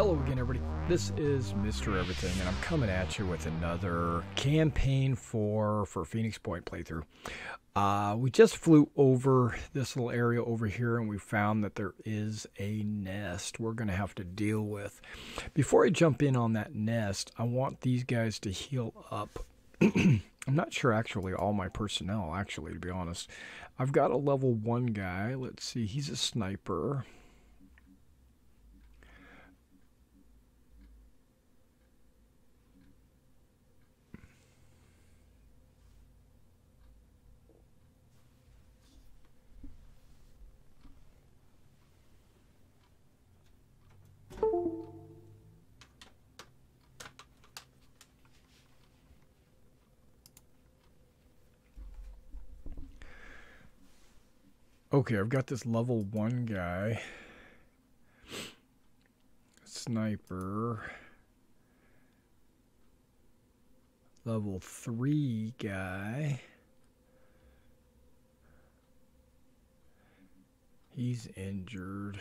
Hello again, everybody. This is Mr. Everything, and I'm coming at you with another campaign for for Phoenix Point playthrough. Uh, we just flew over this little area over here, and we found that there is a nest we're going to have to deal with. Before I jump in on that nest, I want these guys to heal up. I'm not sure actually all my personnel, actually, to be honest. I've got a level one guy. Let's see, he's a sniper. Okay, I've got this level one guy. Sniper. Level three guy. He's injured.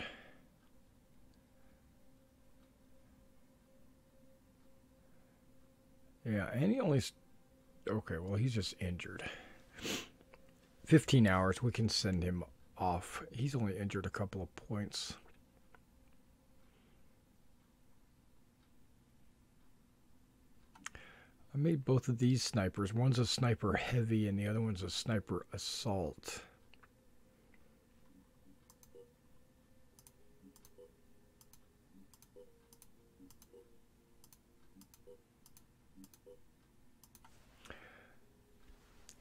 Yeah, and he only. Okay, well, he's just injured. 15 hours, we can send him off. He's only injured a couple of points. I made both of these snipers. One's a sniper heavy and the other one's a sniper assault.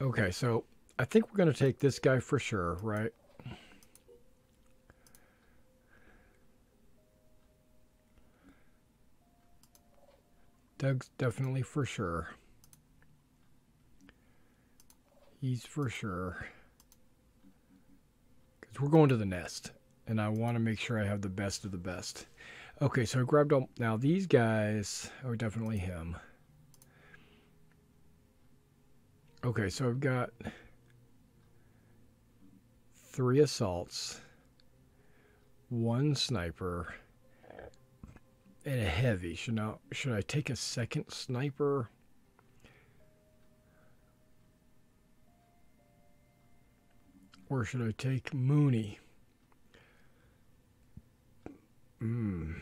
Okay, so I think we're going to take this guy for sure, right? Doug's definitely for sure. He's for sure. Because we're going to the nest. And I want to make sure I have the best of the best. Okay, so I grabbed all... Now, these guys... are definitely him. Okay, so I've got... Three assaults. One sniper and a heavy. Should now should I take a second sniper? Or should I take Mooney? Hmm.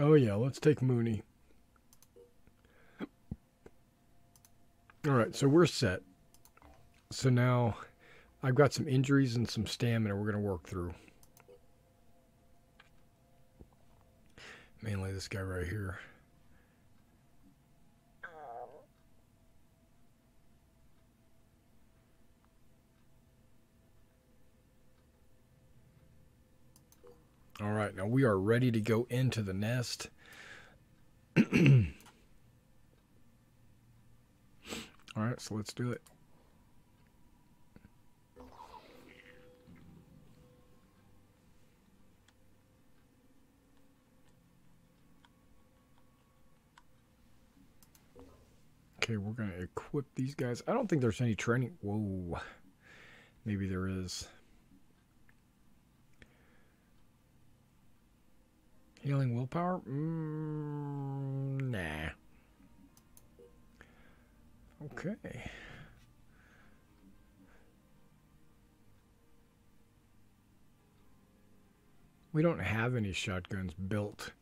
Oh yeah, let's take Mooney. All right, so we're set. So now I've got some injuries and some stamina we're going to work through. Mainly this guy right here. All right, now we are ready to go into the nest. All right, so let's do it. Okay, we're going to equip these guys. I don't think there's any training. Whoa. Maybe there is. Healing willpower? Mm, nah. Okay. We don't have any shotguns built,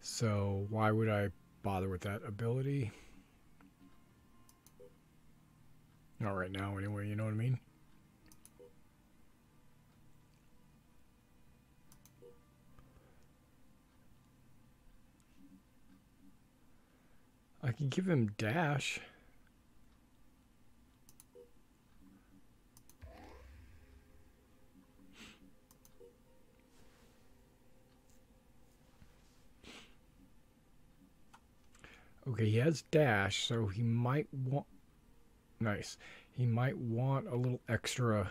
so why would I bother with that ability? Not right now, anyway, you know what I mean? I can give him dash. Okay, he has dash, so he might want Nice. He might want a little extra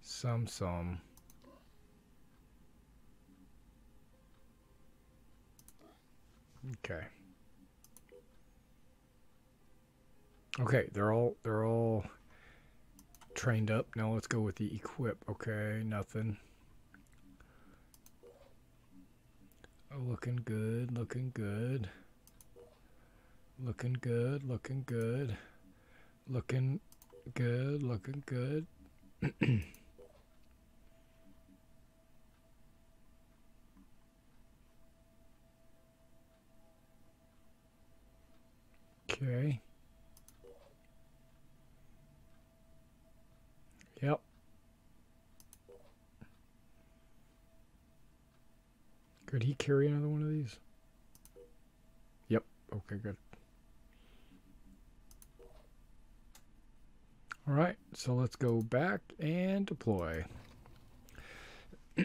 some some. Okay. Okay, they're all they're all trained up. Now let's go with the equip. Okay, nothing. Oh, looking good, looking good. Looking good, looking good. Looking good, looking good. okay. Yep. Could he carry another one of these? Yep. Okay, good. All right, so let's go back and deploy.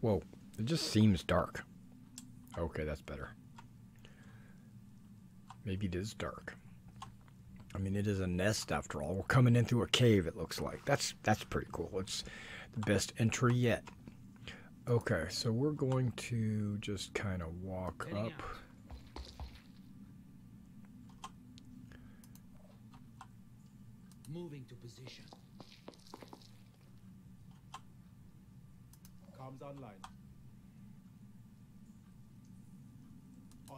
Whoa, it just seems dark. Okay, that's better. Maybe it is dark. I mean, it is a nest after all. We're coming in through a cave, it looks like. That's that's pretty cool. It's the best entry yet. Okay, so we're going to just kind of walk up. out. Moving to position. Comes online.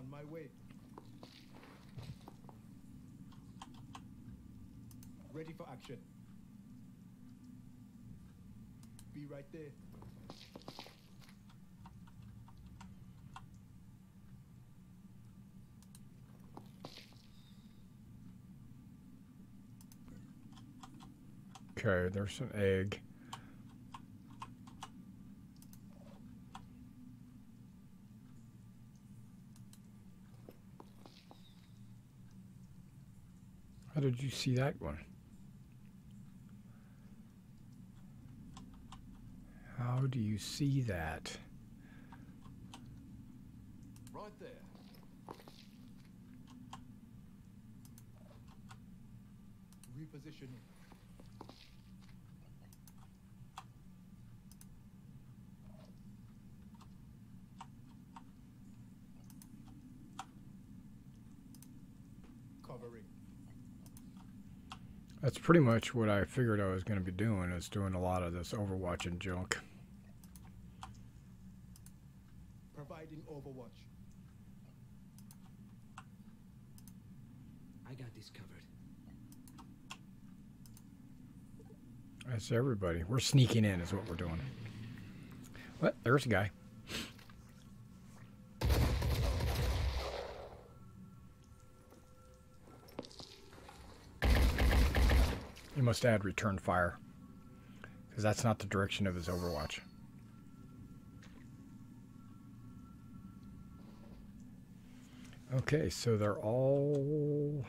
On my way. Ready for action. Be right there. Okay, there's an egg. How did you see that one? How do you see that? Right there. Repositioning. Covering. That's pretty much what I figured I was going to be doing, is doing a lot of this Overwatch and junk. Providing overwatch. I got this covered. That's everybody. We're sneaking in, is what we're doing. What? There's a guy. Must add return fire. Because that's not the direction of his Overwatch. Okay, so they're all.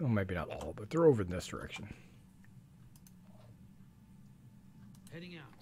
Well, maybe not all, but they're over in this direction. Heading out.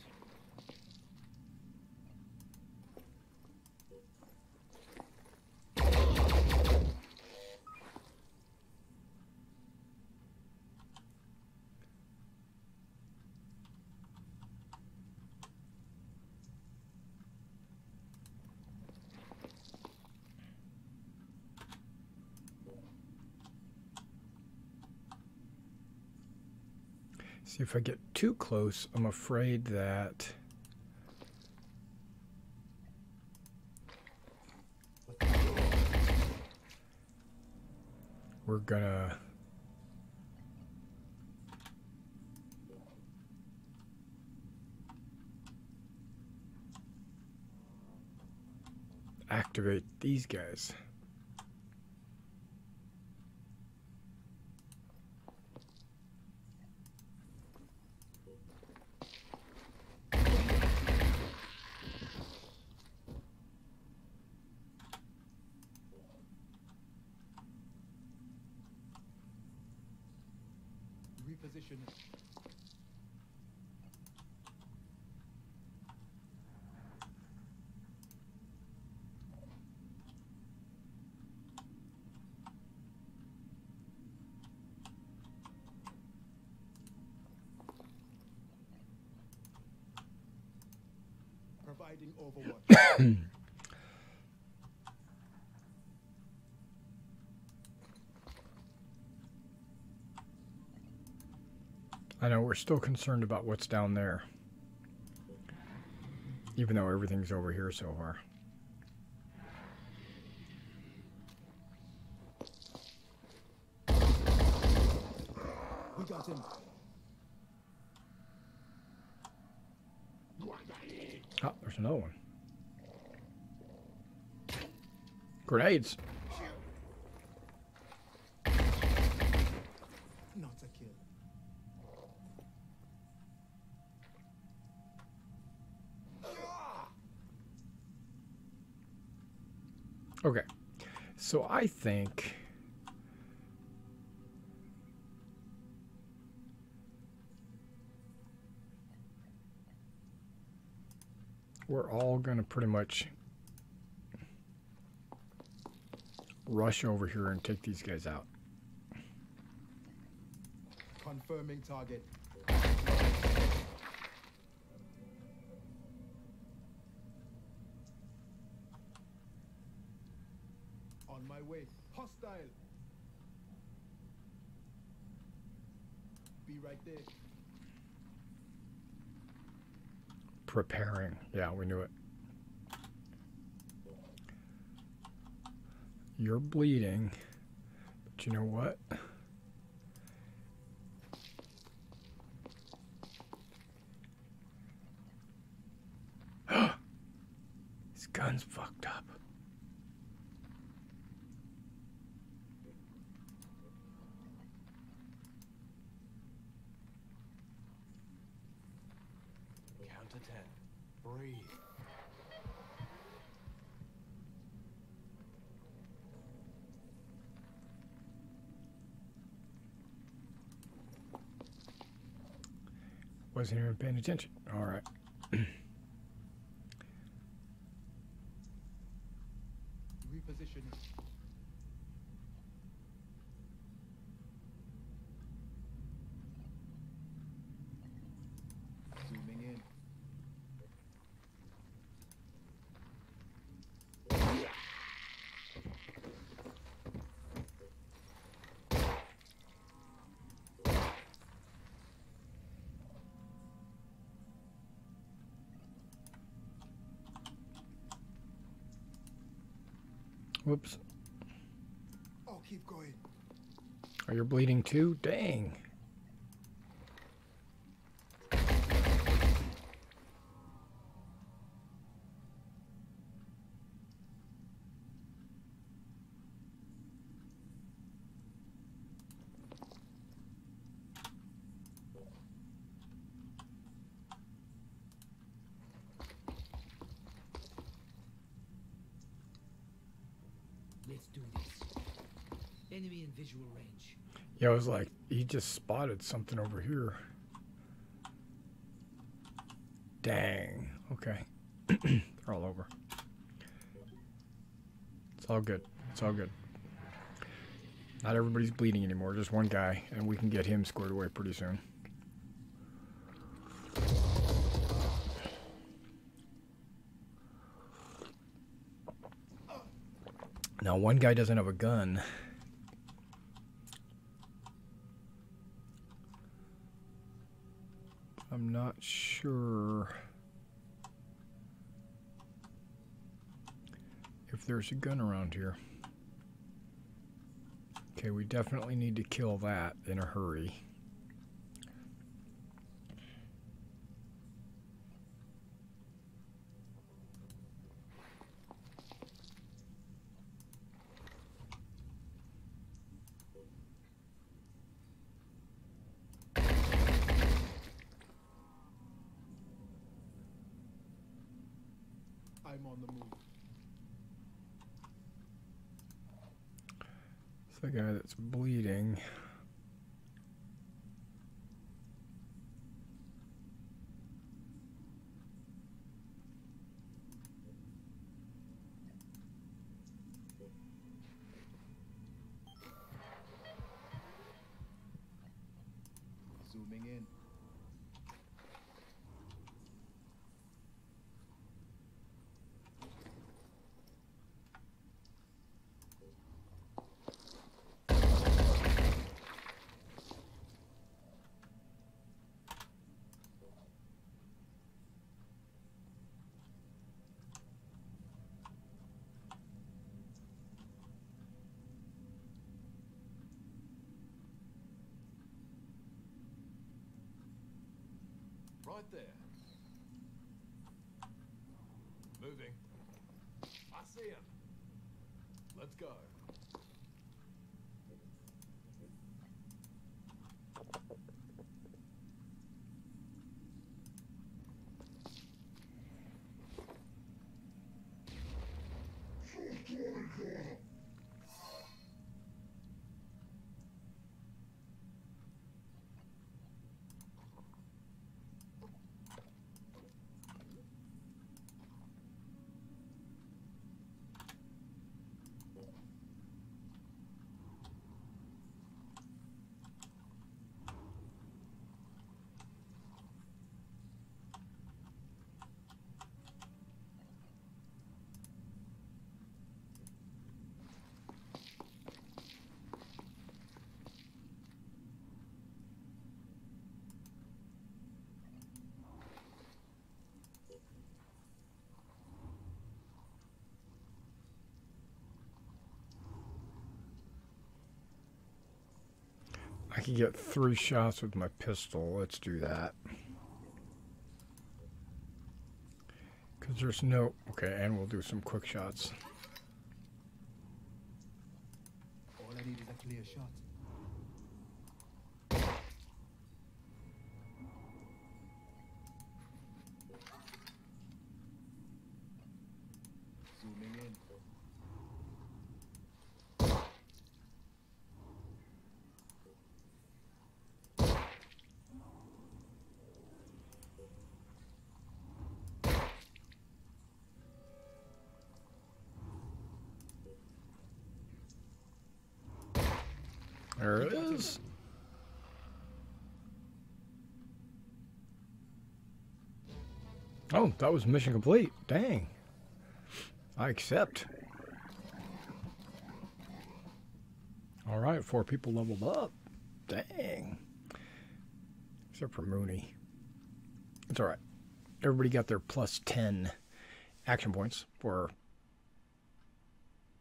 See, if I get too close, I'm afraid that. We're gonna. Activate these guys. position. Providing overwatch. I know we're still concerned about what's down there. Even though everything's over here so far. we got him. Oh, there's another one. Grenades. Not a kill. Okay. So I think we're all going to pretty much rush over here and take these guys out. Confirming target. On my way. Hostile. Be right there. Preparing. Yeah, we knew it. You're bleeding. But you know what? His gun's fucked up. Wasn't even paying attention. All right. Repositioning. Zooming in. Whoops. Oh, keep going. Oh, Are you bleeding too? Dang. Let's do this. Enemy in visual range. Yeah, I was like, he just spotted something over here. Dang. Okay. They're all over. It's all good. It's all good. Not everybody's bleeding anymore, just one guy, and we can get him squared away pretty soon. Now, one guy doesn't have a gun. I'm not sure if there's a gun around here. Okay, we definitely need to kill that in a hurry. It's bleeding. Right there. Moving. I see him. Let's go. Can get three shots with my pistol. Let's do that. Because there's no... Okay, and we'll do some quick shots. All I need is a clear shot. Zooming in. There it is. Oh, that was mission complete. Dang. I accept. All right, four people leveled up. Dang. Except for Mooney. It's all right. Everybody got their plus 10 action points for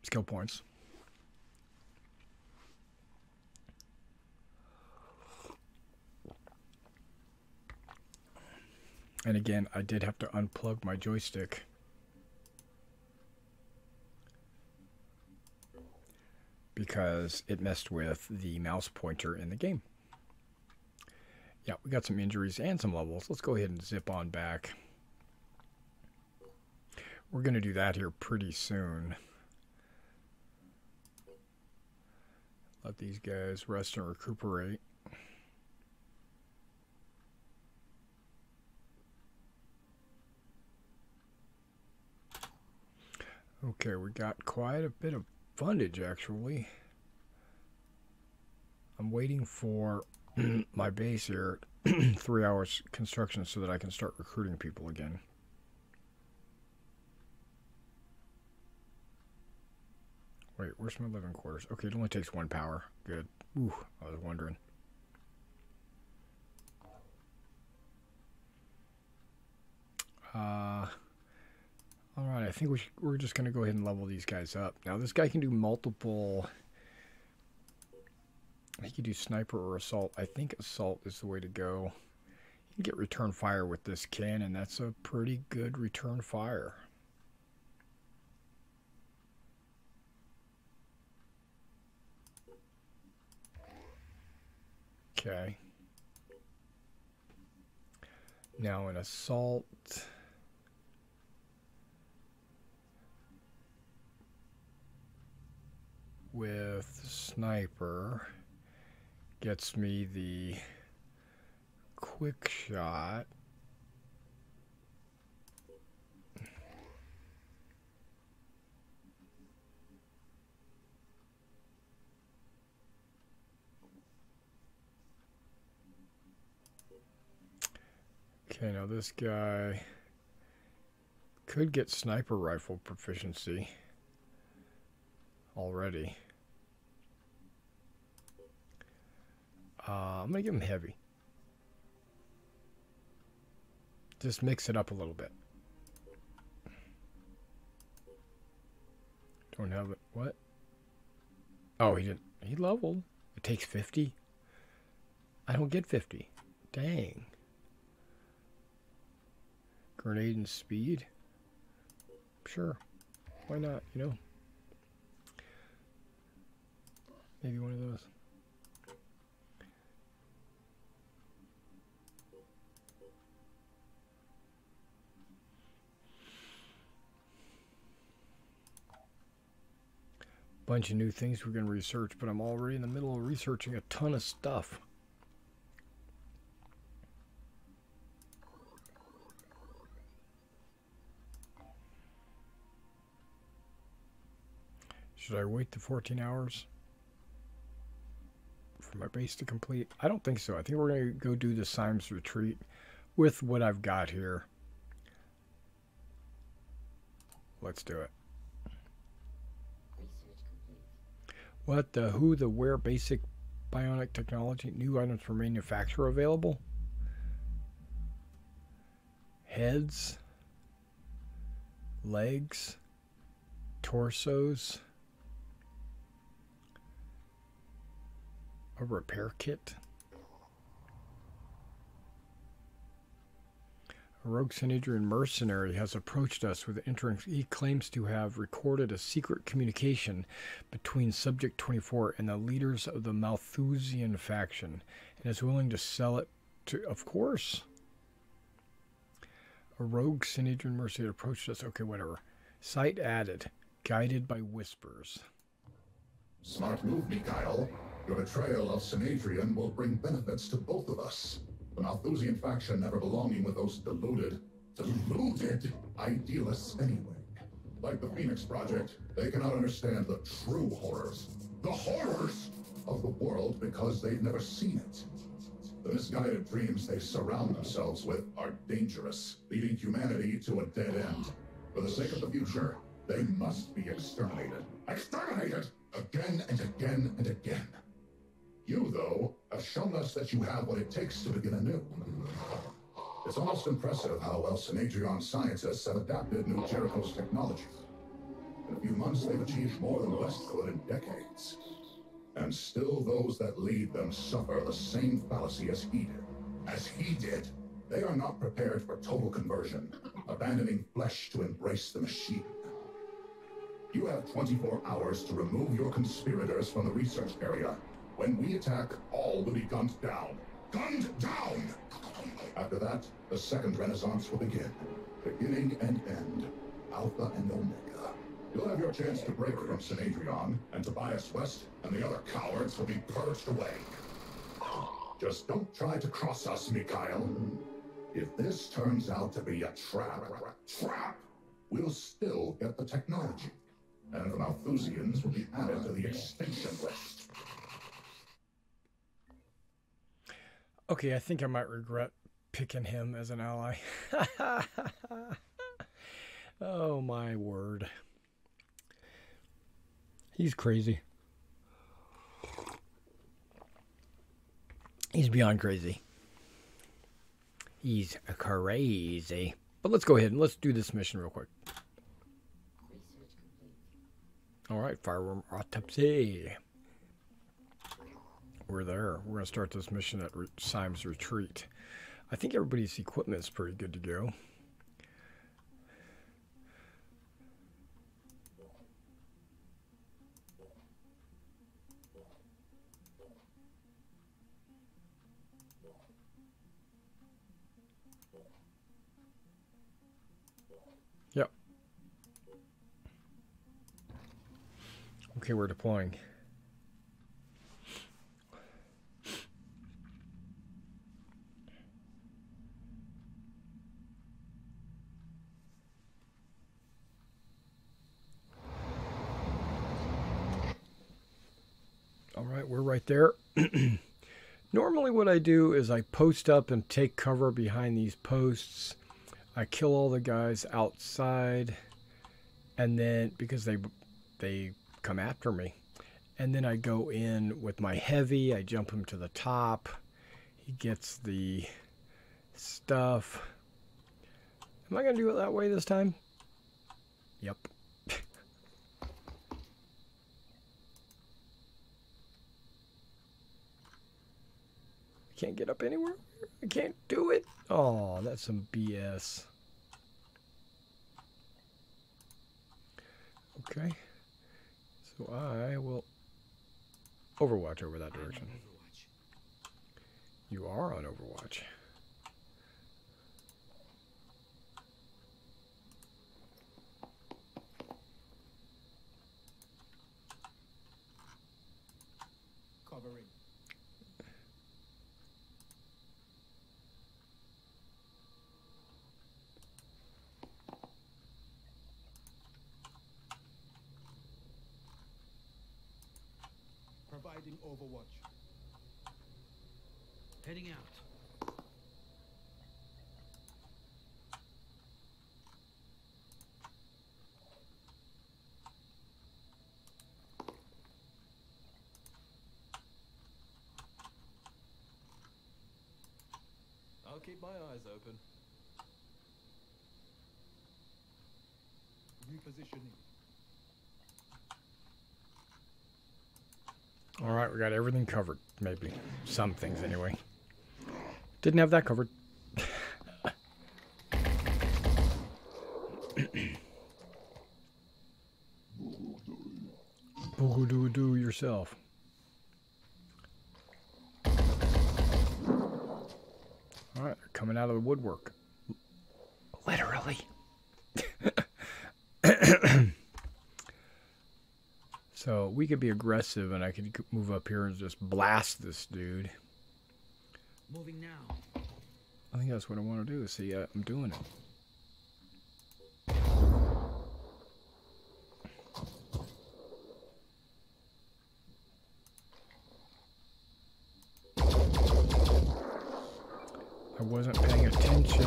skill points. And again, I did have to unplug my joystick. Because it messed with the mouse pointer in the game. Yeah, we got some injuries and some levels. Let's go ahead and zip on back. We're going to do that here pretty soon. Let these guys rest and recuperate. Okay, we got quite a bit of fundage actually. I'm waiting for my base here, three hours construction so that I can start recruiting people again. Wait, where's my living quarters? Okay, it only takes one power. Good. Ooh, I was wondering. Uh, all right, I think we should, we're just going to go ahead and level these guys up. Now, this guy can do multiple... He can do sniper or assault. I think assault is the way to go. You can get return fire with this cannon. That's a pretty good return fire. Okay. Now an assault... with sniper gets me the quick shot. Okay, now this guy could get sniper rifle proficiency already. Uh, I'm going to give him heavy. Just mix it up a little bit. Don't have it. What? Oh, he didn't. He leveled. It takes 50. I don't get 50. Dang. Grenade and speed. Sure. Why not, you know? Maybe one of those. Bunch of new things we're going to research, but I'm already in the middle of researching a ton of stuff. Should I wait the 14 hours for my base to complete? I don't think so. I think we're going to go do the Symes retreat with what I've got here. Let's do it. What, the who, the where, basic bionic technology, new items for manufacture available? Heads, legs, torsos. a repair kit. A rogue Synedrion mercenary has approached us with entering. He claims to have recorded a secret communication between Subject 24 and the leaders of the Malthusian faction and is willing to sell it to. Of course. A rogue Synedrion mercenary approached us. Okay, whatever. Site added. Guided by whispers. Smart move, Mikhail. Your betrayal of Synedrion will bring benefits to both of us. The Malthusian faction never belonging with those deluded, deluded idealists anyway. Like the Phoenix Project, they cannot understand the true horrors, the horrors of the world because they've never seen it. The misguided dreams they surround themselves with are dangerous, leading humanity to a dead end. For the sake of the future, they must be exterminated. Exterminated! Again and again and again. You, though, have shown us that you have what it takes to begin anew. It's almost impressive how well Synedrion scientists have adapted New Jericho's technology. In a few months, they've achieved more than West could in decades. And still those that lead them suffer the same fallacy as he did. As he did. They are not prepared for total conversion, abandoning flesh to embrace the machine. You have 24 hours to remove your conspirators from the research area when we attack, all will be gunned down. Gunned down! After that, the second renaissance will begin. Beginning and end. Alpha and Omega. You'll have your chance to break from Synedrion, and Tobias West and the other cowards will be purged away. Just don't try to cross us, Mikhail. If this turns out to be a trap, trap, we'll still get the technology. And the Malthusians will be added to the extinction list. Okay, I think I might regret picking him as an ally. oh my word. He's crazy. He's beyond crazy. He's crazy. But let's go ahead and let's do this mission real quick. All right, firearm autopsy. We're there. We're going to start this mission at Re Symes Retreat. I think everybody's equipment is pretty good to go. Yep. Okay, we're deploying. We're right there. Normally what I do is I post up and take cover behind these posts. I kill all the guys outside and then because they they come after me. And then I go in with my heavy, I jump him to the top. He gets the stuff. Am I going to do it that way this time? Yep. I can't get up anywhere. I can't do it. Oh, that's some BS. Okay. So I will overwatch over that direction. You are on overwatch. Overwatch. Heading out. I'll keep my eyes open. Repositioning. All right, we got everything covered. Maybe some things anyway. Didn't have that covered. Boo doo yourself. All right, they're coming out of the woodwork. Literally. So we could be aggressive, and I could move up here and just blast this dude. Moving now. I think that's what I want to do. See, uh, I'm doing it. I wasn't paying attention.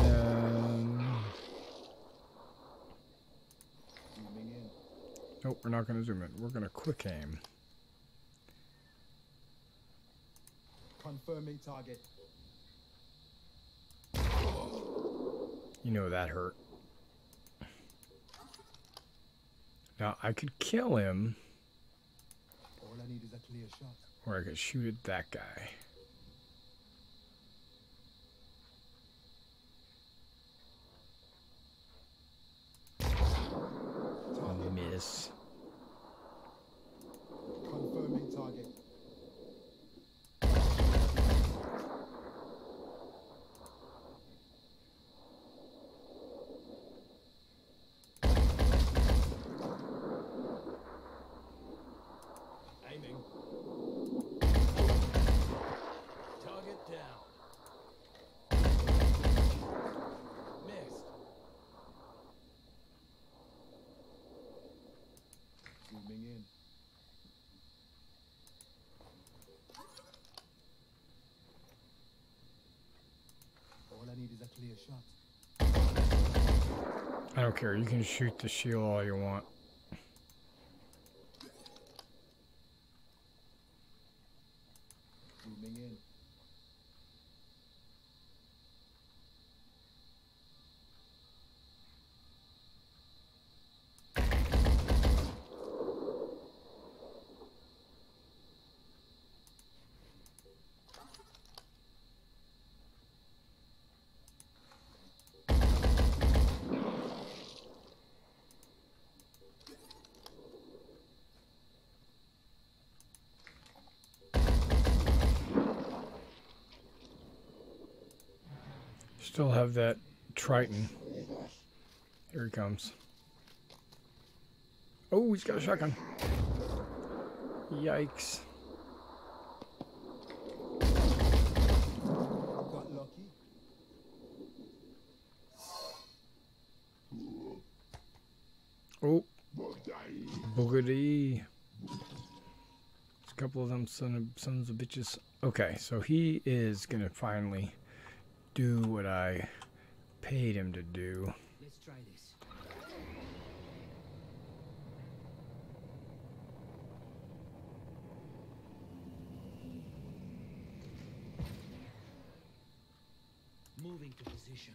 Zooming in. Nope, we're not going to zoom in. We're going to quick aim. Confirming target. You know that hurt. Now, I could kill him, All I need is a clear shot. or I could shoot at that guy. Miss. Confirming target. Aiming. Target down. Missed. Zooming in. All I need is a clear shot. I don't care. You can shoot the shield all you want. Zooming in. Still have that Triton. Here he comes. Oh, he's got a shotgun. Yikes. Oh. Boogity. There's a couple of them son of, sons of bitches. Okay, so he is going to finally do what I paid him to do. Let's try this. Moving to position.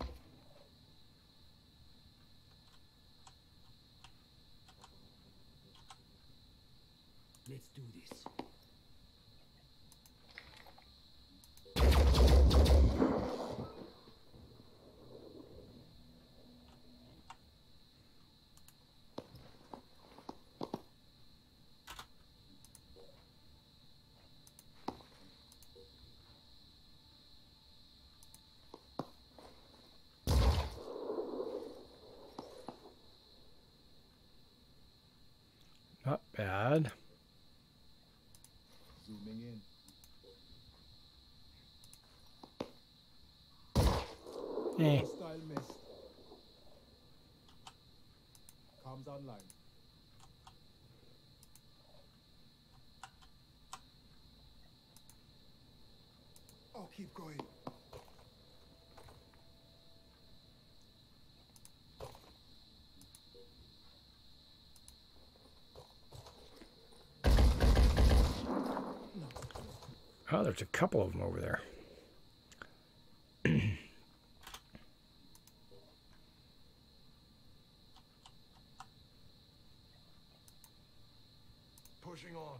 Let's do this. Bad. Zooming in. Eh. Comms online. Oh, keep going. There's a couple of them over there. Pushing on.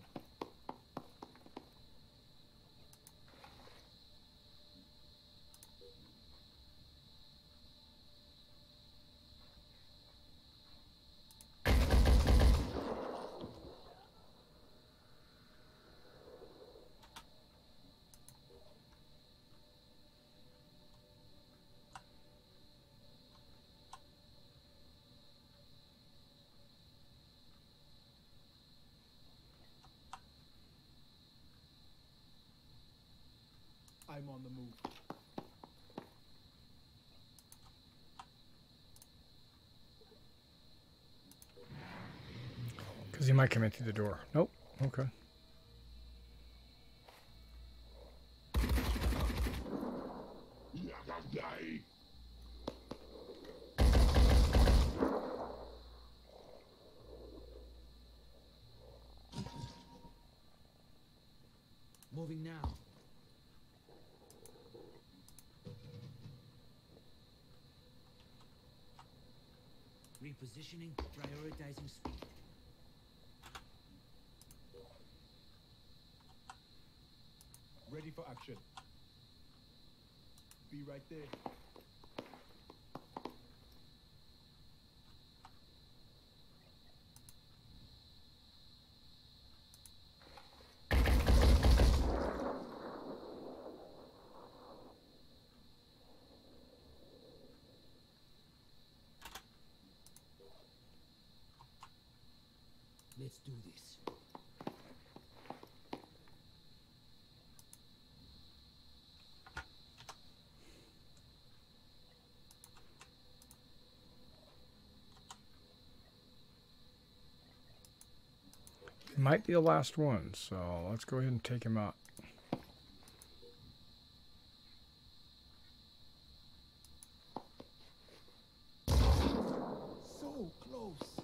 I'm on the move. Because he might come in through the door. Nope. Okay. Moving now. Repositioning, prioritizing speed. Ready for action. Be right there. Let's do this. Might be the last one, so let's go ahead and take him out. So close.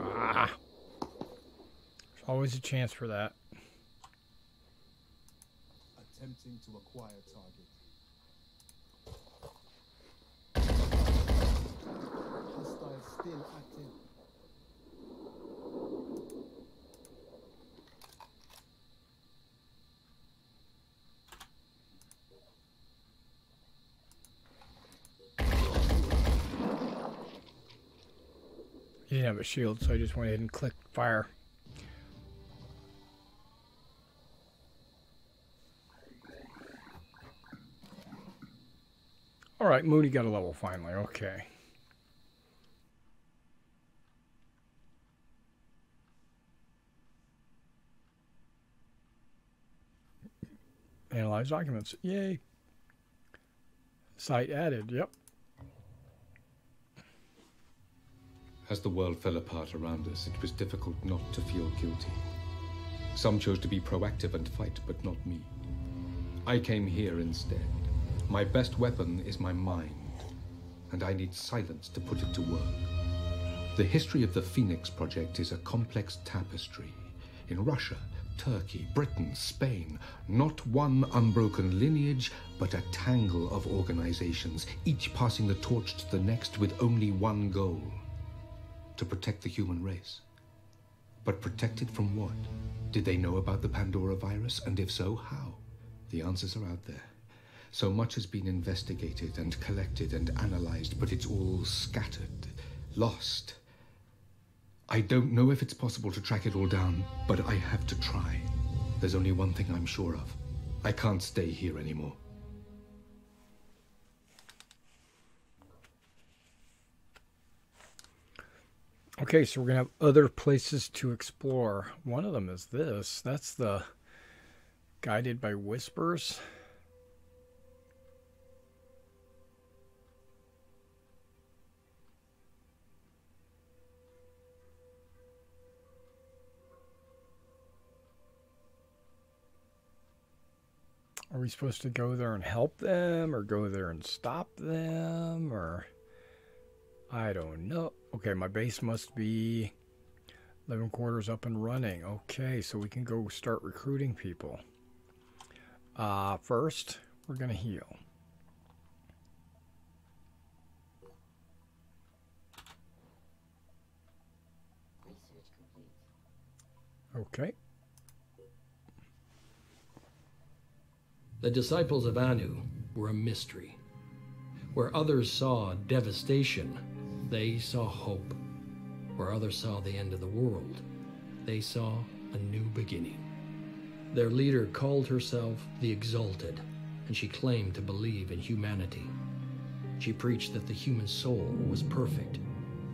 Ah. There's always a chance for that. Attempting to acquire target. Hostile still active. He didn't have a shield, so I just went ahead and clicked fire. Right, Moody got a level finally. Okay. Analyze documents. Yay. Site added. Yep. As the world fell apart around us, it was difficult not to feel guilty. Some chose to be proactive and fight, but not me. I came here instead. My best weapon is my mind, and I need silence to put it to work. The history of the Phoenix Project is a complex tapestry. In Russia, Turkey, Britain, Spain, not one unbroken lineage, but a tangle of organizations, each passing the torch to the next with only one goal to protect the human race. But protect it from what? Did they know about the Pandora virus? And if so, how? The answers are out there. So much has been investigated and collected and analyzed, but it's all scattered, lost. I don't know if it's possible to track it all down, but I have to try. There's only one thing I'm sure of. I can't stay here anymore. Okay, so we're going to have other places to explore. One of them is this. That's the Guided by Whispers. Are we supposed to go there and help them or go there and stop them or I don't know. Okay, my base must be 11 quarters up and running. Okay, so we can go start recruiting people. Uh, first, we're going to heal. Okay. The disciples of Anu were a mystery. Where others saw devastation, they saw hope. Where others saw the end of the world, they saw a new beginning. Their leader called herself the Exalted, and she claimed to believe in humanity. She preached that the human soul was perfect,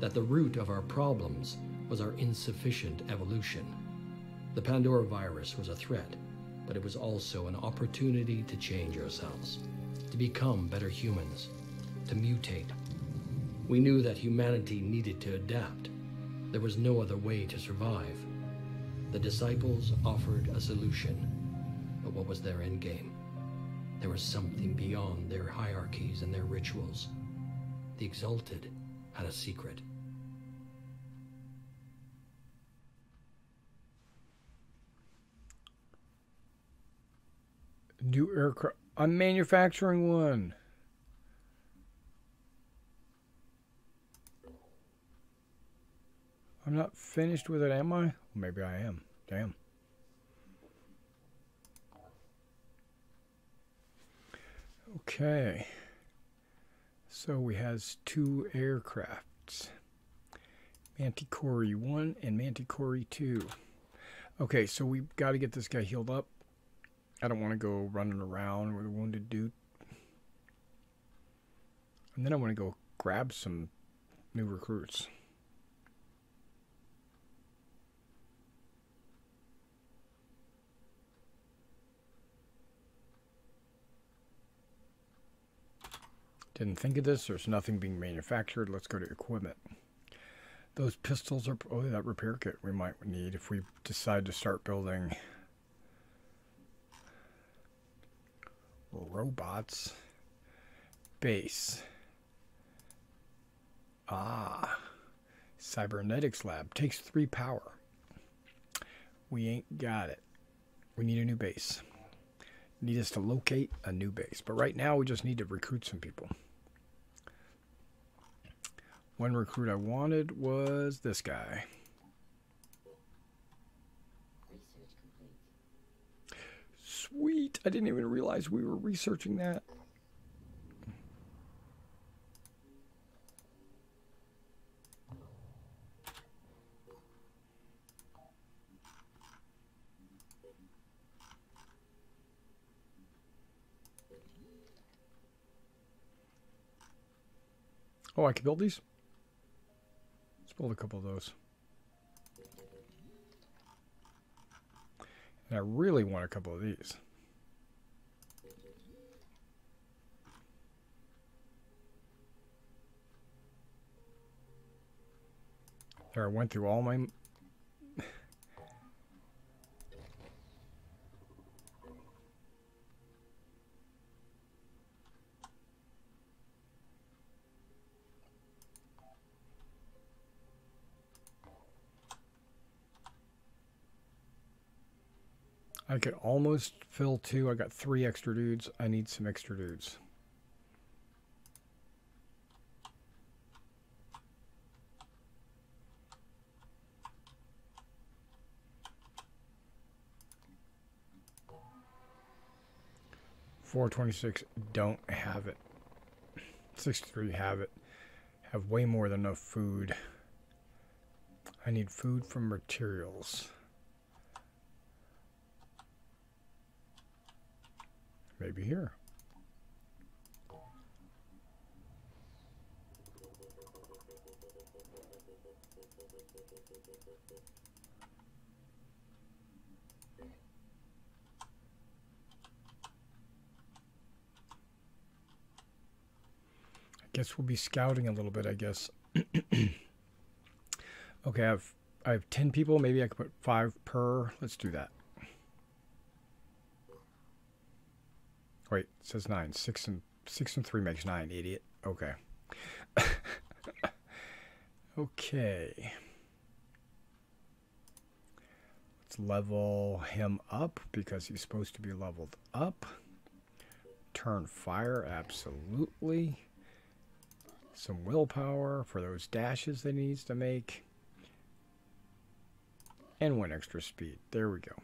that the root of our problems was our insufficient evolution. The Pandora virus was a threat, but it was also an opportunity to change ourselves, to become better humans, to mutate. We knew that humanity needed to adapt. There was no other way to survive. The disciples offered a solution, but what was their end game? There was something beyond their hierarchies and their rituals. The Exalted had a secret. New aircraft. I'm manufacturing one. I'm not finished with it, am I? Maybe I am. Damn. Okay. So we has two aircrafts. Manticore 1 and Manticore 2. Okay, so we've got to get this guy healed up. I don't want to go running around with a wounded dude. And then I want to go grab some new recruits. Didn't think of this. There's nothing being manufactured. Let's go to equipment. Those pistols are... Oh, that repair kit we might need if we decide to start building robots. Base. Ah. Cybernetics lab. Takes three power. We ain't got it. We need a new base. Need us to locate a new base. But right now we just need to recruit some people. One recruit I wanted was this guy. Sweet. I didn't even realize we were researching that. Oh, I can build these? Let's build a couple of those. And I really want a couple of these. There, I went through all my... I could almost fill two. I got three extra dudes. I need some extra dudes. Four twenty-six don't have it. Sixty-three have it. Have way more than enough food. I need food from materials. Maybe here. I guess we'll be scouting a little bit, I guess. okay, I have I have 10 people. Maybe I could put 5 per. Let's do that. Wait, it says 9. 6 and 6 and 3 makes 9, idiot. Okay. okay. Let's level him up because he's supposed to be leveled up. Turn fire, absolutely some willpower for those dashes that he needs to make. And one extra speed. There we go.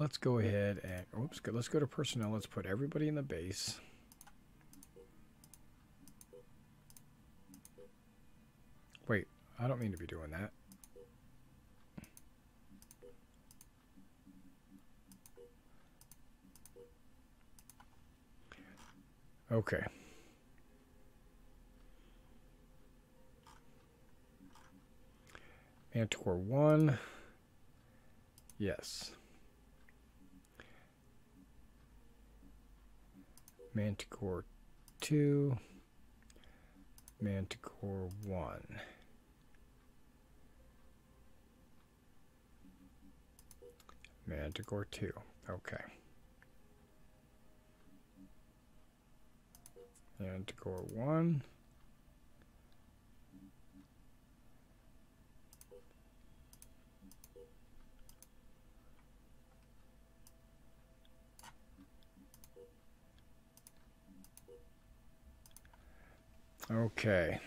Let's go ahead and, oops, let's go to personnel. Let's put everybody in the base. Wait, I don't mean to be doing that. Okay. Manticore 1. Yes. Manticore 2. Manticore 1. Manticore 2. Okay. Manticore 1. Okay.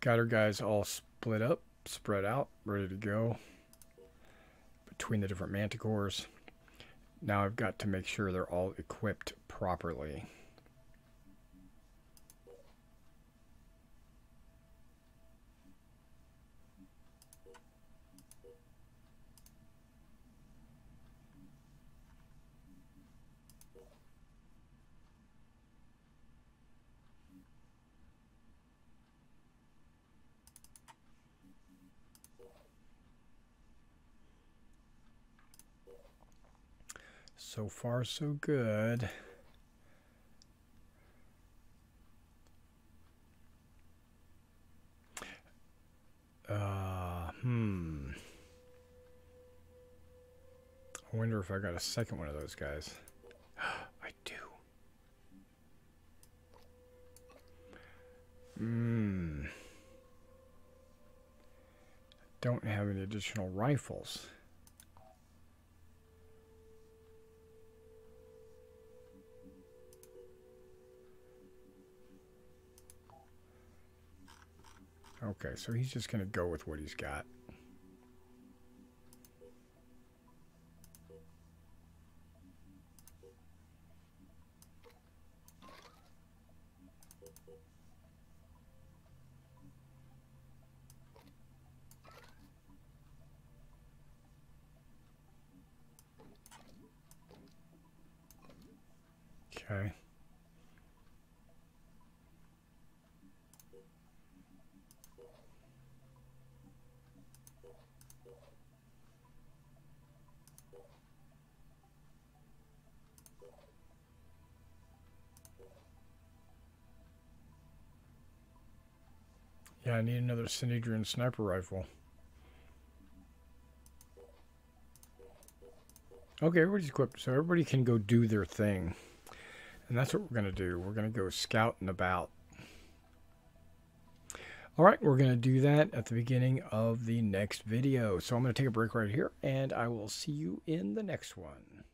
Got our guys all split up, spread out, ready to go between the different manticores. Now I've got to make sure they're all equipped properly. So far, so good. Uh, hmm. I wonder if I got a second one of those guys. I do. Hmm. Don't have any additional rifles. Okay, so he's just going to go with what he's got. Okay. Yeah, I need another Synedrion sniper rifle. Okay, everybody's equipped, so everybody can go do their thing. And that's what we're going to do. We're going to go scouting about. All right, we're going to do that at the beginning of the next video. So I'm going to take a break right here, and I will see you in the next one.